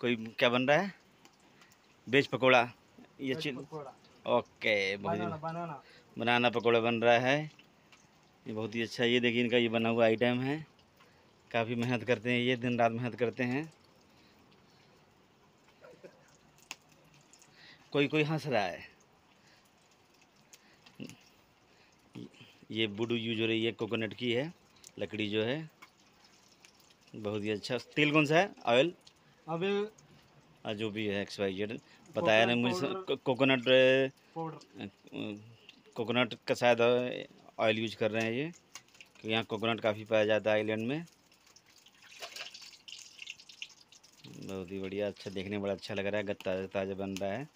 कोई क्या बन रहा है? वेज पकौड़ा। ये पकौड़ा। ओके बहुत बनाना बनाना। पकौड़ा बन रहा है। ये बहुत ही अच्छा ये देखिए इनका ये बना हुआ आइटम है। काफ़ी मेहनत करते हैं ये दिन रात मेहनत करते हैं। कोई कोई हंस रहा है? ये बुडू यूज़ हो रही है कोकोनट की है लकड़ी जो है। बहुत ही अच्छा। तेल कौन सा है? ऑयल? अभी जो भी है एक्स वाई जेड बताया नहीं मुझे कोकोनट कोकोनट का शायद ऑयल यूज़ कर रहे हैं ये क्योंकि यहाँ कोकोनट काफ़ी पाया जाता है आइलैंड में। बहुत ही बढ़िया अच्छा देखने में बड़ा अच्छा लग रहा है गत्ता ताज़ा बन रहा है।